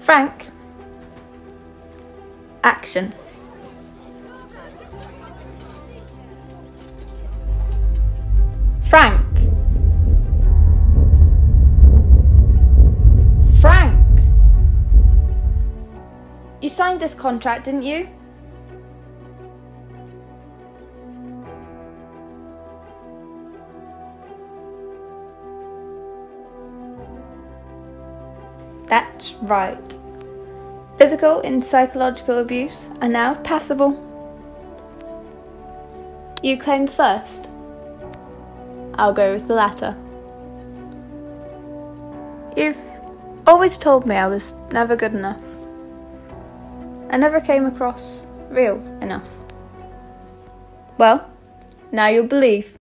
Frank. Action. Frank. Frank. You signed this contract, didn't you? That's right. Physical and psychological abuse are now passable. You claim the first. I'll go with the latter. You've always told me I was never good enough. I never came across real enough. Well, now you'll believe.